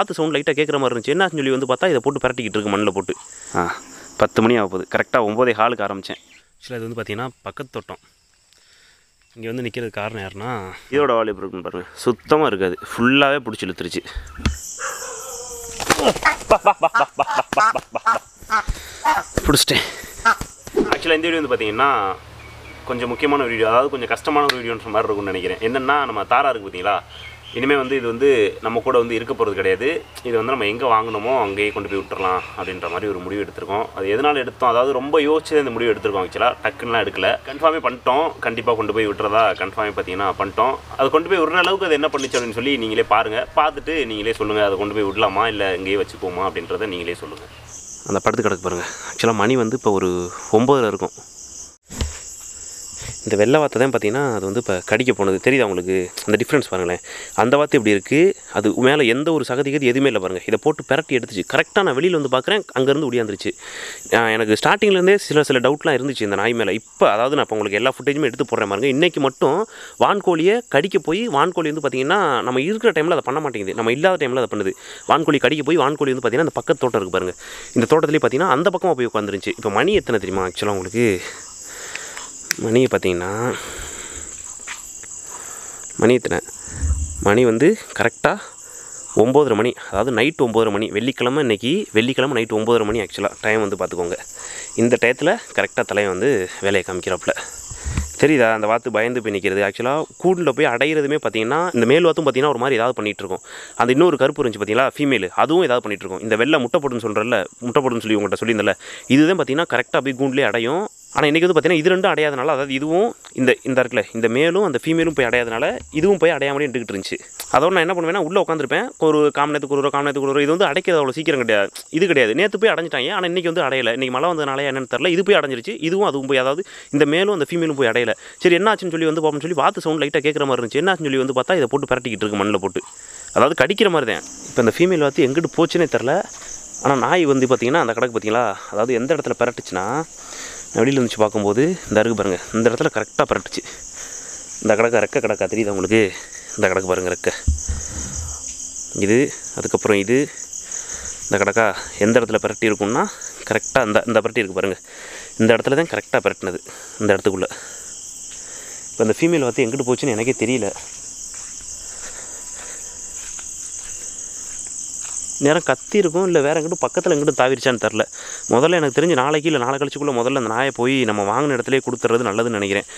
வாத்து சவுண்ட் லைட்டாக கேட்குற மாதிரி இருந்துச்சு. என்னாச்சுன்னு சொல்லி வந்து பார்த்தா இதை போட்டு பரட்டிக்கிட்டு இருக்கு மண்ணில் போட்டு. ஆ பத்து மணி ஆக போகுது கரெக்டாக ஒம்போதே ஹாலுக்கு ஆரம்பித்தேன் ஆக்சுவலாக இது வந்து பார்த்தீங்கன்னா பக்கத்து தோட்டம். இங்கே வந்து நிற்கிறது காரணம் யாருன்னா இதோட வாலி இருக்குன்னு பாருங்கள் சுத்தமாக இருக்காது. ஃபுல்லாகவே பிடிச்சி இழுத்துருச்சு. பிடிச்சிட்டேன். ஆக்சுவலாக இந்த வீடியோ வந்து பார்த்தீங்கன்னா கொஞ்சம் முக்கியமான வீடியோ அதாவது கொஞ்சம் கஷ்டமான ஒரு வீடியோன்ற மாதிரி இருக்கும்னு நினைக்கிறேன். என்னென்னா நம்ம தாரா இருக்குது பார்த்தீங்களா? இனிமேல் வந்து இது வந்து நம்ம கூட வந்து இருக்க போகிறது கிடையாது. இது வந்து நம்ம எங்கே வாங்கினோமோ அங்கேயே கொண்டு போய் விட்டுறலாம் அப்படின்ற மாதிரி ஒரு முடிவு எடுத்திருக்கோம். அது எதனால் எடுத்தோம்? அதாவது ரொம்ப யோசிச்சு இந்த முடிவு எடுத்திருக்கோம் ஆக்சுவலாக டக்குன்னுலாம் எடுக்கல. கன்ஃபார்மே பண்ணிட்டோம். கண்டிப்பாக கொண்டு போய் விட்டுறதா கன்ஃபார்மே பார்த்தீங்கன்னா பண்ணிட்டோம். அது கொண்டு போய் விடுற அளவுக்கு அது என்ன பண்ணிச்சு அப்படின்னு சொல்லி நீங்களே பாருங்கள் பார்த்துட்டு நீங்களே சொல்லுங்கள் அதை கொண்டு போய் விடலாமா? இல்லை இங்கேயே வச்சுப்போமா அப்படின்றத நீங்களே சொல்லுங்கள் அந்த படத்து கிடக்கு பாருங்கள் ஆக்சுவலாக மணி வந்து இப்போ ஒரு ஒம்பதில் இருக்கும். இந்த வெள்ளை வாத்தை தான் பார்த்தீங்கன்னா அது வந்து இப்போ கடிக்க போனது. தெரியுதா உங்களுக்கு? அந்த டிஃப்ரென்ஸ் பாருங்களேன். அந்த வாத்து இப்படி இருக்குது அது மேலே எந்த ஒரு சகதிகதி எதுவுமே இல்லை பாருங்கள் இதை போட்டு பிரட்டி எடுத்துச்சு. கரெக்டாக நான் வெளியில் வந்து பார்க்குறேன். அங்கேருந்து ஒடியாந்துருச்சு. எனக்கு ஸ்டார்டிங்லேருந்தே சில சில டவுட்லாம் இருந்துச்சு இந்த நாய் மேலே. இப்போ அதாவது நான் இப்போ உங்களுக்கு எல்லா ஃபுட்டேஜுமே எடுத்து போடுறேன் பாருங்க. இன்றைக்கி மட்டும் வான்கோழியை கடிக்க போய் வான்கோழி வந்து பார்த்திங்கன்னா நம்ம இருக்கிற டைமில் அதை பண்ண மாட்டேங்குது. நம்ம இல்லாத டைமில் அதை பண்ணுது. வான்கோழி கடிக்க போய் வான்கோழி வந்து பார்த்திங்கன்னா அந்த பக்கத்து தோட்டம் இருக்குது பாருங்கள் இந்த தோட்டத்துலேயே பார்த்தீங்கன்னா அந்த பக்கமாக போய் உட்காந்துருந்துச்சு இப்போ மணி எத்தனை தெரியுமா ஆக்சுவலாக உங்களுக்கு? மணி பார்த்தீங்கன்னா மணி எத்தனை? மணி வந்து கரெக்டாக ஒம்போதரை மணி. அதாவது நைட் ஒம்போதரை மணி. வெள்ளிக்கிழமை இன்னைக்கு வெள்ளிக்கிழமை நைட் ஒம்போதரை மணி ஆக்சுவலாக டைம் வந்து பார்த்துக்கோங்க. இந்த டயத்தில் கரெக்டாக தலையை வந்து வேலையை காமிக்கிறாப்புல. தெரியுதா? அந்த வாத்து பயந்து போய் நிற்கிறது ஆக்சுவலாக கூண்டில் போய் அடையிறதுமே பார்த்தீங்கன்னா இந்த மேல் வாத்தும் பார்த்தீங்கன்னா ஒரு மாதிரி ஏதாவது பண்ணிகிட்ருக்கோம் அந்த இன்னொரு கருப்பு இருந்துச்சு பார்த்தீங்களா? ஃபீமேல் அதுவும் ஏதாவது பண்ணிகிட்டு இருக்கும். இந்த வெள்ளை முட்டை போட்டுன்னு சொல்கிறல்ல முட்டை போட்டுன்னு சொல்லி உங்கள்கிட்ட சொல்லியிருந்தல இதுதான் பார்த்தீங்கன்னா கரெக்டாக போய் கூண்டிலே அடையும். ஆனால் இன்றைக்கி வந்து பார்த்தீங்கன்னா இது ரெண்டும் அடையாதனால அதாவது இதுவும் இந்த இந்த இருக்குல்ல இந்த மேலும் அந்த ஃபீமேலும் போய் அடையாதனால இதுவும் போய் அடையாமலே இருந்துகிட்டு இருந்துச்சு. அதோட நான் என்ன பண்ணுவேன்னா உள்ளே உட்காந்துருப்பேன் ஒரு காமனத்துக்கு ஒரு காமனத்துக்கு ஒரு இது வந்து அடைக்கிறது அவ்வளோ சீக்கிரம் கிடையாது. இது கிடையாது. நேற்று போய் அடைஞ்சிட்டாங்க. ஆனால் இன்றைக்கி வந்து அடையலை. இன்றைக்கி மழை வந்ததுனால என்னன்னு தெரில இது போய் அடைஞ்சிருச்சு. இதுவும் அதுவும் போய் அதாவது இந்த மேலும் அந்த ஃபீமேலும் போய் அடையலை. சரி என்னாச்சுன்னு சொல்லி வந்து பார்ப்போம்னு சொல்லி பார்த்து சவுண்ட் லைட்டாக கேட்குற மாதிரி இருந்துச்சு. என்னாச்சுன்னு சொல்லி வந்து பார்த்தா இதை போட்டு பரட்டிக்கிட்டு இருக்கு மண்ணில் போட்டு. அதாவது கடிக்கிற மாதிரி தான். இப்போ இந்த ஃபீமேல் பார்த்து எங்கிட்டு போச்சுன்னே தெரில ஆனால் நாய் வந்து பார்த்திங்கன்னா அந்த கடைக்கு பார்த்தீங்களா அதாவது எந்த இடத்துல பரட்டுச்சுன்னா வெளியில் இருந்துச்சு பார்க்கும்போது இந்த இருக்கு பாருங்கள் இந்த இடத்துல கரெக்டாக பரட்டுச்சு இந்த கடக்க ரெக்க கடக்கா தெரியுதா உங்களுக்கு? இந்த கடக்கு பாருங்கள் ரெக்க. இது அதுக்கப்புறம் இது. இந்த கடக்கா எந்த இடத்துல பரட்டி இருக்கும்னா கரெக்டாக இந்த இந்த பரட்டி இருக்குது பாருங்கள் இந்த இடத்துல தான் கரெக்டாக பரட்டினது இந்த இடத்துக்குள்ளே. இப்போ இந்த ஃபீமேல் வாத்து எங்கிட்டு போச்சுன்னு எனக்கே தெரியல. நேரம் கத்தி இருக்கும் இல்லை வேறு எங்கிட்டும் பக்கத்தில் எங்கிட்டும் தாவிரிச்சான்னு தெரில. முதல்ல எனக்கு தெரிஞ்சு நாளைக்கு இல்லை நாளை கழிச்சுக்குள்ளே முதல்ல அந்த நாயை போய் நம்ம வாங்கின இடத்துலேயே கொடுத்துறது நல்லதுன்னு நினைக்கிறேன்.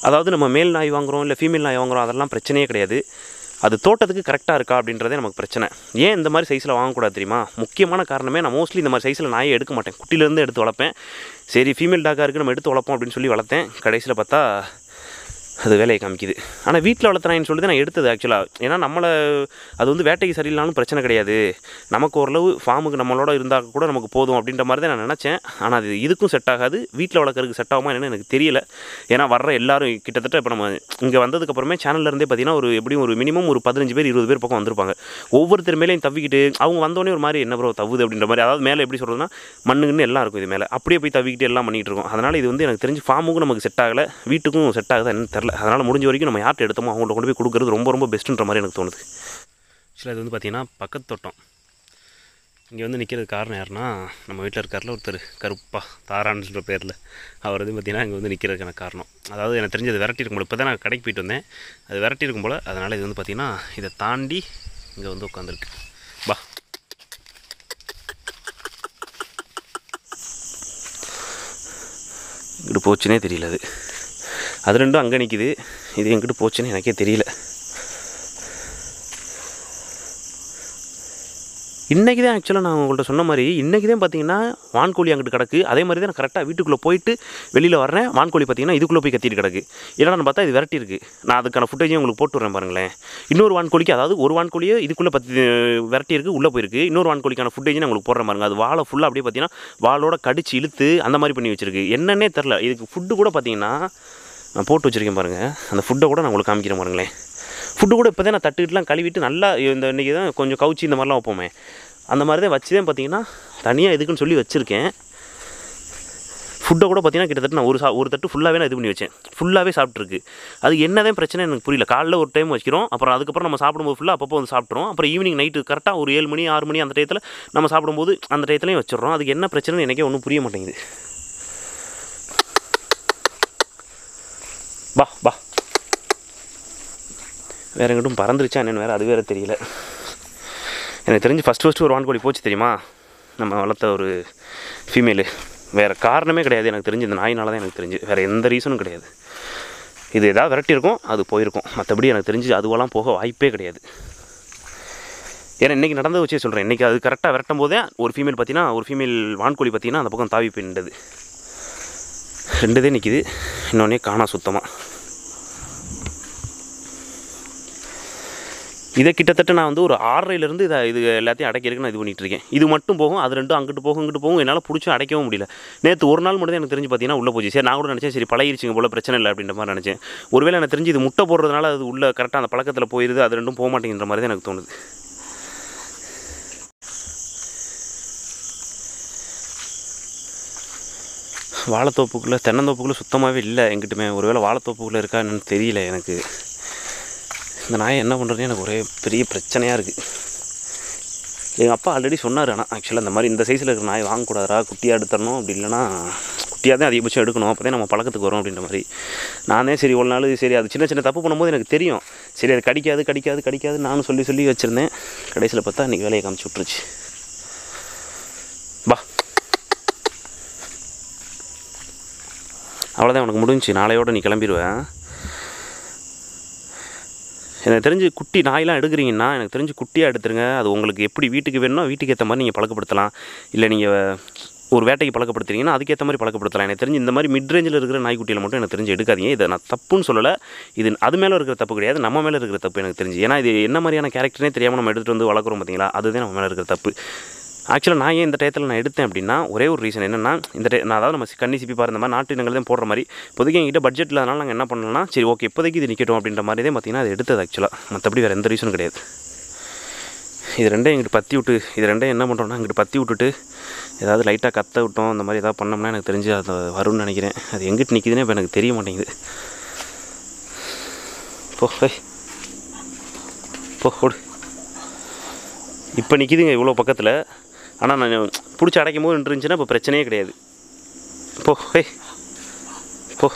அதாவது நம்ம மேல் நாய் வாங்குறோம் இல்லை ஃபீமேல் நாய் வாங்குறோம் அதெல்லாம் பிரச்சனையே கிடையாது. அது தோட்டத்துக்கு கரெக்டாக இருக்கா அப்படின்றதே நமக்கு பிரச்சனை. ஏன் இந்த மாதிரி சைஸில் வாங்கக்கூடாது தெரியுமா? முக்கியமான காரணமே நான் மோஸ்ட்லி இந்த மாதிரி சைஸில் நாயை எடுக்க மாட்டேன். குட்டிலேருந்து எடுத்து வளர்ப்பேன். சரி ஃபீமேல் டாக்காக இருக்குது நம்ம எடுத்து வளர்ப்போம் அப்படின்னு சொல்லி வளர்த்தேன். கடைசியில் பார்த்தா அது வேலையை காமிக்குது. ஆனால் வீட்டில் வளர்த்துறாங்கன்னு சொல்லிட்டு நான் எடுத்தது ஆக்சுவலாக ஏன்னா நம்மளை அது வந்து வேட்டைக்கு சரியில்லாலும் பிரச்சனை கிடையாது. நமக்கு ஓரளவு ஃபார்முக்கு நம்மளோட இருந்தால் கூட நமக்கு போதும் அப்படின்ற மாதிரி தான் நான் நினச்சேன். ஆனால் அது இதுக்கும் செட் ஆகாது. வீட்டில் வளர்க்குறதுக்கு செட் ஆகுமா என்னென்னு எனக்கு தெரியல. ஏன்னா வர்ற எல்லாரும் கிட்டத்தட்ட இப்போ நம்ம இங்கே வந்ததுக்கப்புறமே சேனல்லேருந்தே பார்த்தீங்கன்னா ஒரு எப்படியும் ஒரு மினிமம் ஒரு பதினஞ்சு பேர் இருபது பேர் பக்கம் வந்திருப்பாங்க. ஒவ்வொருத்தர் மேலேயும் தவிக்கிட்டு அவங்க வந்தோடனே ஒரு மாதிரி என்ன ப்ரோ தவுது? அப்படின்ற மாதிரி. அதாவது மேலே எப்படி சொல்கிறதுனா மண்ணுங்கன்னு எல்லாம் இருக்கும் இது மேலே. அப்படியே போய் தவிக்கிட்டு எல்லாம் பண்ணிகிட்டு இருக்கோம். அதனால் இது வந்து எனக்கு தெரிஞ்சு ஃபார்முக்கும் நமக்கு செட் ஆகலை வீட்டுக்கும் செட் ஆகுதா என்னன்னு தெரில அதனால் முடிஞ்ச வரைக்கும் நம்ம யார்கிட்ட எடுத்தோமோ அவங்கள்ட்ட கொண்டு போய் கொடுக்குறது ரொம்ப ரொம்ப பெஸ்ட்டுன்ற மாதிரி எனக்கு தோணுது. ஆக்சுவலாக இது வந்து பார்த்தீங்கன்னா பக்கத்து தோட்டம். இங்கே வந்து நிற்கிறது காரணம் யாருன்னா நம்ம வீட்டில் இருக்கார்ல ஒருத்தர் கருப்பா தாரான்னு சொல்கிற பேரில். அவர் வந்து பார்த்தீங்கன்னா இங்கே வந்து நிற்கிறதுக்கான காரணம். அதாவது எனக்கு தெரிஞ்சு அது விரட்டி இருக்கும் போல். இப்போ தான் நான் கடைக்கு போயிட்டு வந்தேன். அது விரட்டி இருக்கும் போல். அதனால் இது வந்து பார்த்தீங்கன்னா இதை தாண்டி இங்கே வந்து உட்காந்துருக்கு பா இங்கிட்டு போச்சுனே தெரியல அது. அது ரெண்டும் அங்கே நிற்கிது இது எங்கிட்டு போச்சுன்னு எனக்கே தெரியல. இன்றைக்கி தான் ஆக்சுவலாக நான் உங்கள்கிட்ட சொன்ன மாதிரி இன்றைக்கி தான் பார்த்தீங்கன்னா வான்கோழி அங்கிட்டு கிடக்கு. அதே மாதிரி தான் நான் கரெக்டாக வீட்டுக்குள்ளே போயிட்டு வெளியில் வரேன் வான்கோழி பார்த்தீங்கன்னா இதுக்குள்ளே போய் கத்திட்டு கிடக்கு. என்னடா பார்த்தா இது விரட்டி இருக்குது நான் அதுக்கான ஃபுட்டேஜையும் உங்களுக்கு போட்டு வரேன் பாருங்களேன். இன்னொரு வான்கோழிக்கு அதாவது ஒரு வான்கோழியே இதுக்குள்ளே பற்றி விரட்டி இருக்குது உள்ளே போயிருக்கு. இன்னொரு வான்கோழிக்கான ஃபுட்டேஜ் நான் உங்களுக்கு போடுறேன் பாருங்க. அது வாழை ஃபுல்லாக அப்படியே பார்த்தீங்கன்னா வாழோட கடிச்சு இழுத்து அந்த மாதிரி பண்ணி வச்சிருக்கு. என்னன்னே தெரில இதுக்கு ஃபுட்டு கூட பார்த்தீங்கன்னா நான் போட்டு வச்சுருக்கேன் பாருங்கள் அந்த ஃபுட்டை கூட நான் உங்களுக்கு காமிக்கிறேன் பாருங்களேன். ஃபுட்டு கூட இப்போ தான் நான் தட்டுக்கிட்டுலாம் கழுவிட்டு நல்லா இந்த இன்றைக்கி தான் கொஞ்சம் கவுச்சி இந்த மாதிரிலாம் வைப்போமே. அந்த மாதிரி தான் வச்சு தான் பார்த்தீங்கன்னா தனியாக இதுக்குன்னு சொல்லி வச்சுருக்கேன். ஃபுட்டை கூட பார்த்தீங்கன்னா கிட்டத்தட்ட நான் ஒரு சா ஒரு தட்டு ஃபுல்லாகவே நான் இது பண்ணி வச்சேன். ஃபுல்லாகவே சாப்பிட்ருக்கு அது என்னதான் பிரச்சனை எனக்கு புரியல. காலைல ஒரு டைம் வைக்கிறோம் அப்புறம் அதுக்கப்புறம் நம்ம சாப்பிடும்போது ஃபுல்லாக அப்பப்போ வந்து சாப்பிட்றோம் அப்புறம் ஈவினிங் நைட்டு கரெக்டாக ஒரு ஏழு மணி ஆறு மணி அந்த டயத்தில் நம்ம சாப்பிடும்போது அந்த டயத்துலையும் வச்சிடறோம். அதுக்கு என்ன பிரச்சனைன்னு எனக்கே ஒன்றும் புரிய மாட்டேங்குது. பா பா வேற எங்கிட்டும் பறந்துருச்சா என்னென்னு வேறு அது வேறு தெரியல. எனக்கு தெரிஞ்சு ஃபஸ்ட்டு ஃபஸ்ட்டு ஒரு வான்கோழி போச்சு தெரியுமா? நம்ம வளர்த்த ஒரு ஃபீமேலு வேறு காரணமே கிடையாது எனக்கு தெரிஞ்சு இந்த நாயினால தான் எனக்கு தெரிஞ்சு. வேறு எந்த ரீசனும் கிடையாது. இது ஏதாவது விரட்டி இருக்கும் அது போயிருக்கும். மற்றபடி எனக்கு தெரிஞ்சு அதுவெல்லாம் போக வாய்ப்பே கிடையாது. ஏன்னா இன்றைக்கி நடந்த வச்சே சொல்கிறேன் இன்றைக்கி அது கரெக்டாக விரட்டும் போதே ஒரு ஃபீமேல் பார்த்தீங்கன்னா ஒரு ஃபீமேல் வான்கோழி பார்த்தீங்கன்னா அந்த பக்கம் தாவி பின்னது ரெண்டுதே நிற்கிது இன்னொன்னே காணா சுத்தமாக இதை கிட்டத்தட்ட நான் வந்து ஒரு ஆறரைலேருந்து இதை இது எல்லாத்தையும் அடைக்கிறதுக்கு நான் இது பண்ணிகிட்ருக்கேன் இது மட்டும் போகும் அது ரெண்டும் அங்கிட்டு போகும் இங்கிட்டு போகும். என்னால் பிடிச்சி அடைக்கவும் முடியல. நேற்று ஒரு நாள் மட்டும் எனக்கு தெரிஞ்சு பார்த்தீங்கன்னா உள்ளே போச்சு. சரி நான் கூட நினச்சேன் சரி பழகிருச்சிங்க போல பிரச்சனை இல்லை அப்படின்ற மாதிரி நினச்சேன். ஒருவேளை எனக்கு தெரிஞ்சு இது முட்டை போடுறதுனால அது உள்ள கரெக்டாக அந்த பழக்கத்தில் போயிடுது அது ரெண்டும் போக மாட்டேங்கிற மாதிரி தான் எனக்கு தோணுது. வாழைத்தோப்புக்குள்ளே தென்னந்தோப்புக்குள்ளே சுத்தமாகவே இல்லை எங்கிட்டுமே. ஒருவேளை வாழைத்தோப்புக்குள்ளே இருக்கா என்னன்னு தெரியல எனக்கு. இந்த நாயை என்ன பண்ணுறதுன்னு எனக்கு ஒரே பெரிய பிரச்சனையாக இருக்குது எங்கள் அப்பா ஆல்ரெடி சொன்னார் ஆனால் ஆக்சுவலாக இந்த மாதிரி இந்த சைஸில் இருக்கிற நாய் வாங்கக்கூடாதா குட்டியாக எடுத்துடணும். அப்படி இல்லைன்னா குட்டியாக தான் அதிகபட்சம் எடுக்கணும். அப்போ தான் நம்ம பழக்கத்துக்கு வரும் அப்படின்ற மாதிரி. நானே சரி ஒரு நாள் சரி அது சின்ன சின்ன தப்பு பண்ணும்போது எனக்கு தெரியும். சரி அது கடிக்காது கடிக்காது கடிக்காது நானும் சொல்லி சொல்லி வச்சுருந்தேன். கடைசியில் பார்த்தா இன்றைக்கி வேலையை காமிச்சு விட்ருச்சு அவ்வளோதான் உனக்கு முடிஞ்சுச்சு. நாளையோட நீ கிளம்பிடுவேன் எனக்கு தெரிஞ்சு குட்டி நாயெலாம் எடுக்கிறீங்கன்னா எனக்கு தெரிஞ்சு குட்டியாக எடுத்துருங்க. அது உங்களுக்கு எப்படி வீட்டுக்கு வேணுமோ வீட்டுக்கு ஏற்ற மாதிரி நீங்கள் பழக்கப்படுத்தலாம். இல்லை நீங்கள் ஒரு வேட்டைக்கு பழக்கப்படுத்துறீங்கன்னா அதுக்கேற்ற மாதிரி பழக்கப்படுத்தலாம். எனக்கு தெரிஞ்சு இந்த மாதிரி மிட் ரேஞ்சில் இருக்கிற நாய்க்குட்டியில் மட்டும் எனக்கு தெரிஞ்சு எடுக்காதீங்க. இதை நான் தப்புன்னு சொல்லலை. இது அது மேலே இருக்கிற தப்பு கிடையாது. நம்ம மேலே இருக்கிற தப்பு எனக்கு தெரிஞ்சு. ஏன்னா இது என்ன மாதிரியான கேரக்டர்னே தெரியாமல் நம்ம எடுத்துகிட்டு வந்து வளர்க்குறோம் பார்த்தீங்களா அதுதான் நம்ம மேலே இருக்கிற தப்பு. ஆக்சுவலாக நான் ஏன் இந்த டயத்தில் நான் எடுத்தேன் அப்படின்னா ஒரே ஒரு ரீசன் என்னென்னா இந்த டே நான் அதாவது நம்ம கண்ணி சிப்பி பாரு இந்த மாதிரி நாட்டு இனங்கள் தான் போடுற மாதிரி இப்போதைக்கு எங்கிட்ட பட்ஜெட் இல்லாதனால நாங்கள் என்ன பண்ணலாம் சரி ஓகே இப்போதைக்கு இது நிற்கட்டும் அப்படின்ற மாதிரி தான் பார்த்தீங்கன்னா அது எடுத்தது ஆக்சுவலாக மற்றபடி வேறு எந்த ரீசனும் கிடையாது. இது ரெண்டையும் எங்கிட்ட பற்றி விட்டு இது ரெண்டையும் என்ன பண்ணுறோம்னா எங்கிட்ட பற்றி விட்டுட்டு ஏதாவது லைட்டாக கத்த விட்டோம் அந்த மாதிரி ஏதாவது பண்ணோம்னா எனக்கு தெரிஞ்சு அது வரும்னு நினைக்கிறேன். அது எங்கிட்டு நிற்கிதுன்னு இப்போ எனக்கு தெரிய மாட்டேங்குது. போ ஏய். போ இப்போ நிற்கிதுங்க இவ்வளோ பக்கத்தில். ஆனால் நான் பிடிச்சி அடைக்கும் போது இருந்துச்சுன்னா இப்போ பிரச்சனையே கிடையாது. போ ஹே. போ.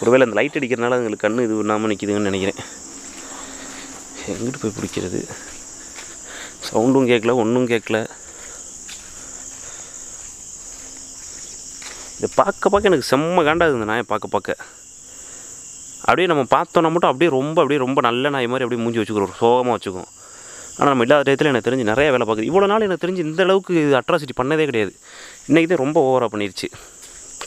ஒருவேளை அந்த லைட் அடிக்கிறனால எங்களுக்கு கண்ணு இது இல்லாமல் நிற்கிதுங்கன்னு நினைக்கிறேன். எங்கிட்டு போய் பிடிக்கிறது? சவுண்டும் கேட்கல ஒன்றும் கேட்கல. இதை பார்க்க பார்க்க எனக்கு செம்ம காண்டாது இந்த நாயை பார்க்க பார்க்க. அப்படியே நம்ம பார்த்தோன்னா மட்டும் அப்படியே ரொம்ப அப்படியே ரொம்ப நல்ல நாய் மாதிரி அப்படியே மூஞ்சி வச்சுக்கிறோம். சோகமாக வச்சுக்கும். ஆனால் நம்ம இல்லாத டயத்தில் எனக்கு தெரிஞ்சு நிறைய வேலை பார்க்குது. இவ்வளோ நாள் எனக்கு தெரிஞ்சு இந்த அளவுக்கு இது அட்ராசிட்டி பண்ணதே கிடையாது. இன்றைக்கி தான் ரொம்ப ஓவராக பண்ணிருச்சு.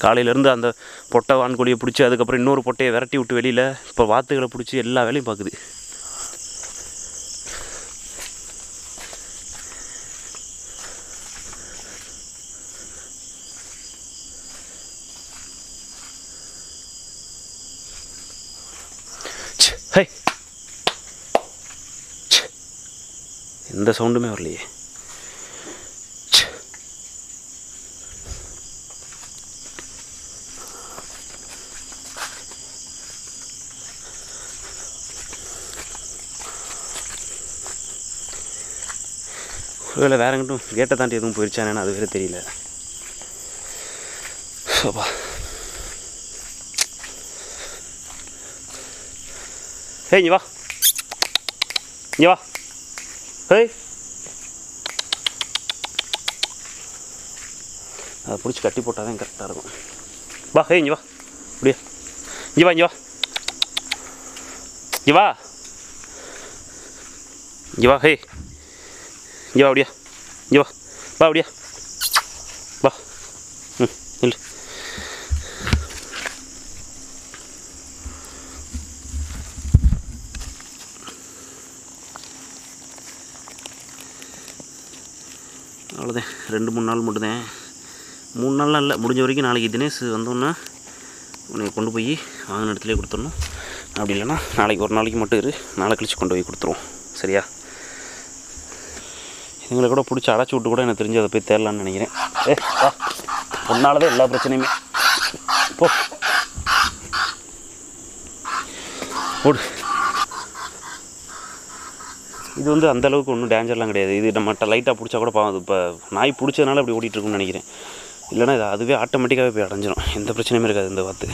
காலையிலேருந்து அந்த பொட்டை வான்கோழியை பிடிச்சி அதுக்கப்புறம் இன்னொரு பொட்டையை விரட்டி விட்டு வெளியில் இப்போ வாத்துகளை பிடிச்சி எல்லா வேலையும் பார்க்குது. எந்த சவுண்டுமே வரலையே. இல்லை ஒருவேளை வேற எங்கிட்டும் கேட்டை தாண்டி எதுவும் போயிடுச்சானேன்னு அது வேறு தெரியல. அப்பா. ஏய் இங்க வா. இங்கே வா. ஹேய். அதை பிடிச்சி கட்டி போட்டால் தான் கரெக்டாக இருக்கும். வா ஹே இங்கே வா. அப்படியே. இங்கே வா இங்கே வா. இங்கே வா. இங்கே வா ஹே இங்கே வா அப்படியா. இங்கே வா. வா அப்படியா. அவ்வளோதான் ரெண்டு மூணு நாள் மட்டும்தான். மூணு நாள்லாம் இல்லை. முடிஞ்ச வரைக்கும் நாளைக்கு தினேஷ் வந்தோன்னா உன்னை கொண்டு போய் வாங்கின இடத்துலேயே கொடுத்துடணும். அப்படி இல்லைன்னா நாளைக்கு ஒரு நாளைக்கு மட்டும் இரு. நாளை கழிச்சு கொண்டு போய் கொடுத்துருவோம். சரியா? இதுங்களை கூட பிடிச்சி அடைச்சி விட்டு கூட எனக்கு தெரிஞ்சு அதை போய் தேடலான்னு நினைக்கிறேன். ஏ ஒன்றால் தான் எல்லா பிரச்சனையுமே. போ. ஓடு இது வந்து அந்தளவுக்கு ஒன்றும் டேஞ்சர்லாம் கிடையாது. இது நம்ம லைட்டாக பிடிச்சா கூட பாவம் இப்போ நாய் பிடிச்சதுனால அப்படி ஓடிட்டுருக்கும்னு நினைக்கிறேன். இல்லைன்னா இது அதுவே ஆட்டோமேட்டிக்காகவே போய் அடைஞ்சிரும். எந்த பிரச்சனையுமே இருக்காது இந்த வாத்து.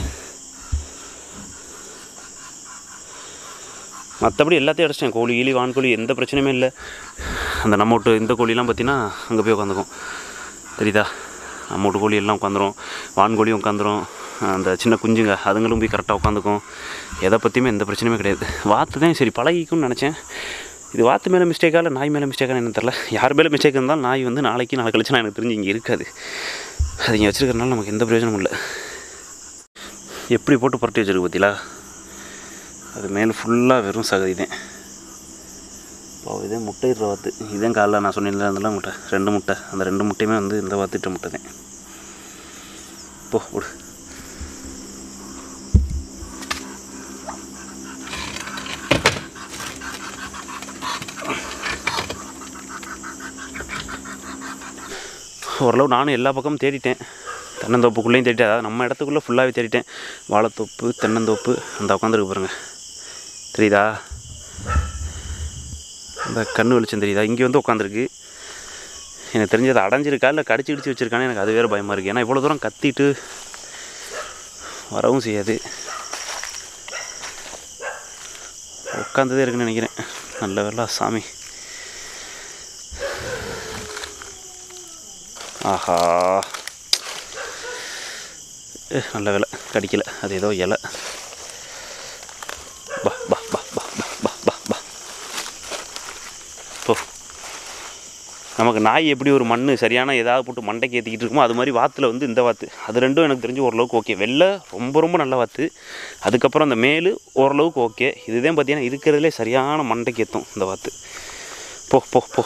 மற்றபடி எல்லாத்தையும் அடிச்சிட்டேன். கோழி கீழி வான்கோழி எந்த பிரச்சனையுமே இல்லை. அந்த நம்ம வீட்டு இந்த கோழிலாம் பார்த்தீங்கன்னா அங்கே போய் உட்காந்துக்கும் தெரியுதா? நம்ம கோழி எல்லாம் உட்காந்துரும் வான்கோழியும் உட்காந்துரும் அந்த சின்ன குஞ்சுங்க அதுங்களும் போய் கரெக்டாக உட்காந்துக்கும் எதை பற்றியுமே எந்த பிரச்சனையுமே கிடையாது. வாத்து தான் சரி பழகிக்கும்னு நினச்சேன். இது வாத்து மேலே மிஸ்டேக்கா இல்லை நாய் மேலே மிஸ்டேக்கான என்ன தெரில யார் மேலே மிஸ்டேக் இருந்தாலும் நாய் வந்து நாளைக்கு நாளை கழிச்சு நான் எனக்கு தெரிஞ்சு இங்கே இருக்காது. அது இங்கே வச்சுருக்கறனால நமக்கு எந்த பிரயோஜனமும் இல்லை. எப்படி போட்டு புரட்டி வச்சுருக்கு பார்த்தீங்களா அது மேலே ஃபுல்லாக வெறும் சகதி தான். இப்போ இதே முட்டையிடுற வாத்து. இதே காலைல நான் சொன்னேன்ல அதெல்லாம் முட்டை ரெண்டு முட்டை. அந்த ரெண்டு முட்டையுமே வந்து இந்த வாத்துட்ட முட்டை தான். போ விடு. ஓரளவு நானும் எல்லா பக்கமும் தேடிட்டேன். தென்னந்தோப்புக்குள்ளேயும் தேடிட்டேன். அதாவது நம்ம இடத்துக்குள்ளே ஃபுல்லாகவே தேடிட்டேன். வாழைத்தோப்பு தென்னந்தோப்பு அந்த உட்காந்துருக்கு பாருங்கள் தெரியுதா? அந்த கண்ணு வெளிச்சம் தெரியுதா? இங்கே வந்து உட்காந்துருக்கு எனக்கு தெரிஞ்சது அடைஞ்சிருக்கா இல்லை கடிச்சு கிடிச்சு வச்சுருக்கானே எனக்கு அது வேறு பயமாக இருக்குது ஏன்னா இவ்வளோ தூரம் கத்திட்டு வரவும் செய்யாது. உட்காந்ததே இருக்குன்னு நினைக்கிறேன். நல்ல வேலை சாமி. ஆஹா. ஏ, நல்ல வேலை. கடிக்கல. அது ஏதோ இலை. பா பா பா பா பா பா பா பா போ. நமக்கு நாய் எப்படி ஒரு மண் சரியான ஏதாவது போட்டு மண்டைக்கு ஏற்றிக்கிட்டு இருக்குமோ அது மாதிரி வாத்தில் வந்து இந்த வாத்து. அது ரெண்டும் எனக்கு தெரிஞ்சு ஓரளவுக்கு ஓகே வெள்ளை ரொம்ப ரொம்ப நல்ல வாத்து. அதுக்கப்புறம் அந்த மேலு ஓரளவுக்கு ஓகே இதுதான் பார்த்தீங்கன்னா இருக்கிறதுலே சரியான மண்டைக்கு ஏற்றும் இந்த வாத்து. போ போ போ.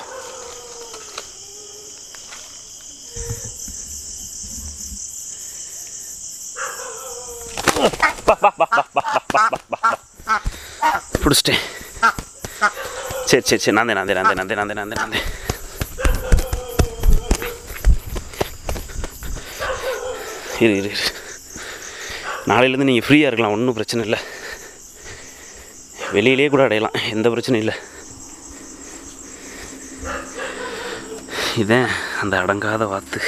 பிடிச்சிட்டேன். சரி சரி சரி நான் நந்தே நாந்தே நாந்தே நந்தே நாந்தே நந்தே இரு இரு இரு. நாளையிலேருந்து நீங்கள் ஃப்ரீயாக இருக்கலாம் ஒன்றும் பிரச்சனை இல்லை. வெளியிலே கூட அடையலாம் எந்த பிரச்சனையும் இல்லை. இதான் அந்த அடங்காத வாத்து.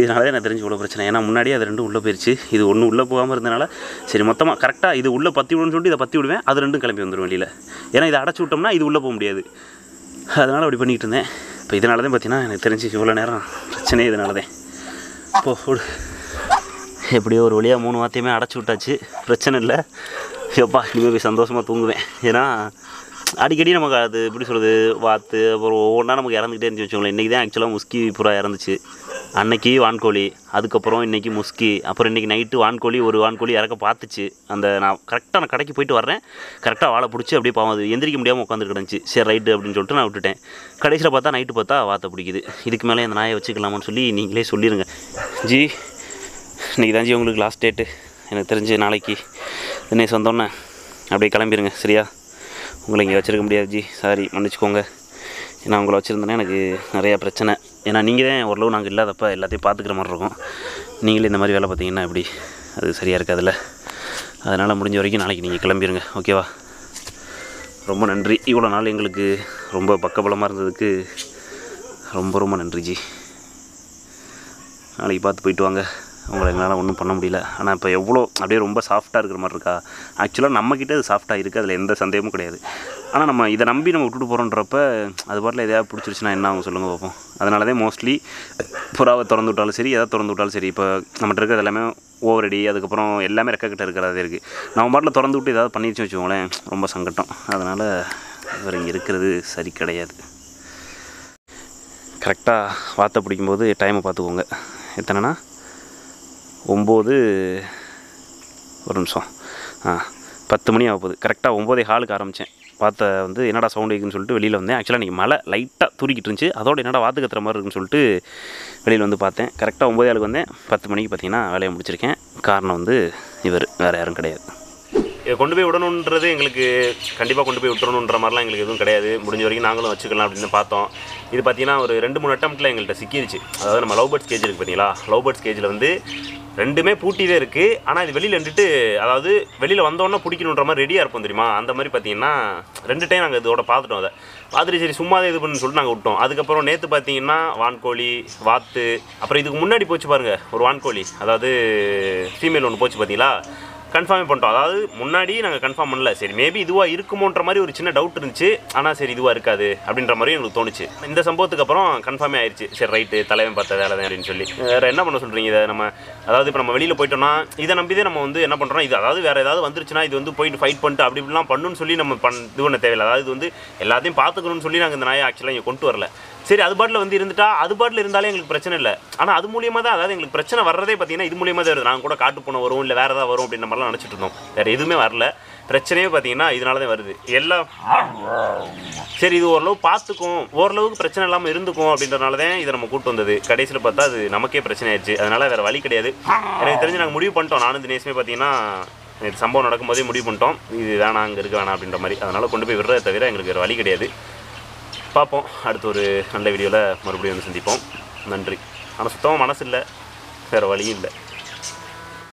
இதனால தான் எனக்கு தெரிஞ்சு இவ்வளோ பிரச்சனை. ஏன்னா முன்னாடியே அது ரெண்டும் உள்ளே போயிடுச்சு இது ஒன்று உள்ளே போகாமல் இருந்தனால சரி மொத்தமாக கரெக்டாக இது உள்ளே பற்றி விடுன்னு சொல்லிட்டு இதை பற்றி விடுவேன். அது ரெண்டும் கிளம்பி வந்துடும் வெளியில். ஏன்னா இதை அடைச்சி விட்டோம்னா இது உள்ளே போக முடியாது. அதனால் அப்படி பண்ணிகிட்டு இருந்தேன். இப்போ இதனால தான் பார்த்தீங்கன்னா எனக்கு தெரிஞ்சு இவ்வளோ நேரம் பிரச்சனையே இதனால தான் இப்போது எப்படியோ ஒரு வழியாக மூணு வார்த்தையுமே அடைச்சி விட்டாச்சு. பிரச்சனை இல்லை. எப்பா இனிமேல் போய் சந்தோஷமாக தூங்குவேன். ஏன்னா அடிக்கடி நமக்கு அது எப்படி சொல்கிறது வாத்து அப்புறம் ஒவ்வொன்றா நமக்கு இறந்துக்கிட்டே இருந்துச்சு வச்சுக்கோங்களேன். இன்றைக்கி தான் ஆக்சுவலாக முஸ்கி புறா இறந்துச்சு. அன்னைக்கு வான்கோழி அதுக்கப்புறம் இன்றைக்கி முஸ்கி அப்புறம் இன்றைக்கி நைட்டு வான்கோழி ஒரு வான்கோழி இறக்க பார்த்துச்சு. அந்த நான் கரெக்டாக நான் கடைக்கு போயிட்டு வர்றேன். கரெக்டாக வாழை பிடிச்சி அப்படியே பாவம் அது எந்திரிக்க முடியாமல் உட்காந்து கிடந்துச்சு. சரி ரைட்டு அப்படின்னு சொல்லிட்டு நான் விட்டுட்டேன். கடைசியில் பார்த்தா நைட்டு பார்த்தா வாத்தை பிடிக்குது. இதுக்கு மேலே இந்த நாயை வச்சுக்கலாமான்னு சொல்லி நீங்களே சொல்லிடுங்க ஜி இன்றைக்கி தான் ஜி உங்களுக்கு லாஸ்ட் டேட்டு எனக்கு தெரிஞ்சு நாளைக்கு தினேஷ் வந்தோன்னே அப்படியே கிளம்பிடுங்க சரியா? உங்களை இங்கே வச்சிருக்க முடியாது ஜி. சாரி மன்னிச்சுக்கோங்க. ஏன்னா உங்களை வச்சுருந்தேன்னா எனக்கு நிறையா பிரச்சனை. ஏன்னா நீங்கள் தான் ஓரளவு நாங்கள் இல்லாதப்ப எல்லாத்தையும் பார்த்துக்கிற மாதிரி இருக்கும். நீங்களே இந்த மாதிரி வேலை பார்த்தீங்கன்னா எப்படி? அது சரியாக இருக்காதுல்ல? அதனால் முடிஞ்ச வரைக்கும் நாளைக்கு நீங்கள் கிளம்பிடுங்க ஓகேவா ரொம்ப நன்றி. இவ்வளோ நாள் எங்களுக்கு ரொம்ப பக்கபலமாக இருந்ததுக்கு ரொம்ப ரொம்ப நன்றி ஜி. நாளைக்கு பார்த்து போயிட்டு வாங்க. உங்களை எங்களால் ஒன்றும் பண்ண முடியல. ஆனால் இப்போ எவ்வளோ அப்படியே ரொம்ப சாஃப்டாக இருக்கிற மாதிரி இருக்கா? ஆக்சுவலாக நம்மக்கிட்ட அது சாஃப்டாக இருக்குது அதில் எந்த சந்தேகமும் கிடையாது. ஆனால் நம்ம இதை நம்பி நம்ம விட்டுட்டு போகிறோன்றப்ப அது பாட்டில் எதையாவது பிடிச்சிருச்சுன்னா என்ன ஆகும் சொல்லுங்கள் பார்ப்போம். அதனால தான் மோஸ்ட்லி புறாவை திறந்து விட்டாலும் சரி எதாவது திறந்து விட்டாலும் சரி இப்போ நம்மகிட்ட இருக்கிறது எல்லாமே ஓவரடி அதுக்கப்புறம் எல்லாமே ரெக்கக்கிட்ட இருக்கிறதே இருக்குது நம்ம பாட்டில் திறந்து விட்டு ஏதாவது பண்ணிடுச்சு வச்சுக்கோங்களேன் ரொம்ப சங்கட்டம். அதனால் இவர் இங்கே இருக்கிறது சரி கிடையாது. கரெக்டாக வாத்தை பிடிக்கும்போது டைமை பார்த்துக்கோங்க. எத்தனைனா? ஒம்பது ஒரு நிமிஷம். ஆ பத்து மணி ஆக போகுது. கரெக்டாக ஒம்போதே ஹாலுக்கு ஆரம்பித்தேன் பார்த்த வந்து என்னடா சவுண்ட் இருக்குன்னு சொல்லிட்டு வெளியில் வந்தேன். ஆக்சுவலாக இன்றைக்கி மழை லைட்டாக தூரிக்கிட்டு இருந்துச்சு. அதோட என்னடா வாத்து கத்துற மாதிரி இருக்குன்னு சொல்லிட்டு வெளியில் வந்து பார்த்தேன். கரெக்டாக ஒம்பது ஆளுக்கு வந்தேன். பத்து மணிக்கு பார்த்தீங்கன்னா வேலையை முடிச்சிருக்கேன். காரணம் வந்து இவர் வேறு யாரும் கிடையாது. இதை கொண்டு போய் விடணுன்றது எங்களுக்கு கண்டிப்பாக கொண்டு போய் விட்டுறணுன்ற மாதிரிலாம் எங்களுக்கு எதுவும் கிடையாது. முடிஞ்ச வரைக்கும் நாங்களும் வச்சுக்கலாம் அப்படின்னு பார்த்தோம். இது பார்த்தீங்கன்னா ஒரு ரெண்டு மூணு அட்டம்ப்ட்டில் எங்கள்கிட்ட சிக்கிடுச்சு அதாவது நம்ம லவ் பேர்ட்ஸ் கேஜ் இருக்குது பார்த்தீங்களா? லவ் பேர்ட்ஸ் கேஜில் வந்து ரெண்டுமே பூட்டியே இருக்குது ஆனால் இது வெளியில் இருந்துட்டு அதாவது வெளியில் வந்தோன்னே பிடிக்கணுன்ற மாதிரி ரெடியாக இருப்போம் தெரியுமா? அந்த மாதிரி பார்த்தீங்கன்னா ரெண்டு டைம் நாங்கள் இதோட பார்த்துட்டோம் அதை. பார்த்துட்டு சரி சும்மா இது பண்ணு சொல்லிட்டு நாங்கள் விட்டோம். அதுக்கப்புறம் நேற்று பார்த்தீங்கன்னா வான்கோழி வாத்து அப்புறம் இதுக்கு முன்னாடி போச்சு பாருங்கள் ஒரு வான்கோழி. அதாவது ஃபீமேல் ஒன்று போச்சு பார்த்தீங்களா கன்ஃபார்மே பண்ணிட்டோம். அதாவது முன்னாடி நாங்கள் கன்ஃபார்ம் பண்ணல. சரி மேபி இதுவாக இருக்குமோன்ற மாதிரி ஒரு சின்ன டவுட் இருந்துச்சு. ஆனால் சரி இதுவாக இருக்காது அப்படின்ற மாதிரி எங்களுக்கு தோணுச்சு. இந்த சம்பவத்துக்கு அப்புறம் கன்ஃபார்மே ஆயிடுச்சு சரி ரைட்டு தலைவன் பார்த்த வேலை தான் அப்படின்னு சொல்லி. வேறு என்ன பண்ண சொல்கிறீங்க இதை நம்ம? அதாவது இப்போ நம்ம வெளியில் போயிட்டோம்னா இதை நம்பிதே நம்ம வந்து என்ன பண்ணுறோம் இது அதாவது வேறு ஏதாவது வந்துருச்சுன்னா இது வந்து போயிட்டு ஃபைட் பண்ணிட்டு அப்படி இப்படிலாம் பண்ணுன்னு சொல்லி நம்ம பண் இது பண்ண தேவையில்லை. அதாவது இது வந்து எல்லாத்தையும் பார்த்துக்கணும்னு சொல்லி நாங்கள் இந்த நாயை ஆக்சுவலாக இங்கே கொண்டு வரல. சரி அது பாட்டில் வந்து இருந்துட்டா அது பாட்டில் இருந்தாலே எங்களுக்கு பிரச்சனை இல்லை. ஆனால் அது மூலியமாக தான் அதாவது எங்களுக்கு பிரச்சனை வர்றதே பார்த்தீங்கன்னா இது மூலியமாக தான் வருது. நாங்கள் கூட காட்டு போன வரும் இல்லை வேறு ஏதாவது வரும் அப்படின்ற மாதிரிலாம் நினச்சிட்டு இருந்தோம். வேறு எதுவுமே வரல. பிரச்சனையே பார்த்தீங்கன்னா இதனால தான் வருது. எல்லாம் சரி இது ஓரளவு பார்த்துக்கும் ஓரளவுக்கு பிரச்சனை இல்லாமல் இருந்துக்கும் அப்படின்றனால தான் இதை நம்ம கூட்டு வந்தது. கடைசியில் பார்த்தா அது நமக்கே பிரச்சனை ஆயிடுச்சு. அதனால் வேறு வழி கிடையாது. எனக்கு தெரிஞ்சு நாங்கள் முடிவு பண்ணிட்டோம். நானும் தினேஷுமே பார்த்தீங்கன்னா சம்பவம் நடக்கும்போதே முடிவு பண்ணிட்டோம். இது வேணாம் அங்கே இருக்க வேணாம் அப்படின்ற மாதிரி. அதனால் கொண்டு போய் விடுறதை தவிர எங்களுக்கு வேறு வழி கிடையாது. பார்ப்போம். அடுத்த ஒரு நல்ல வீடியோவில் மறுபடியும் வந்து சந்திப்போம். நன்றி. ஆனால் சுத்தமாக மனசு இல்லை வேறு வழியும் இல்லை.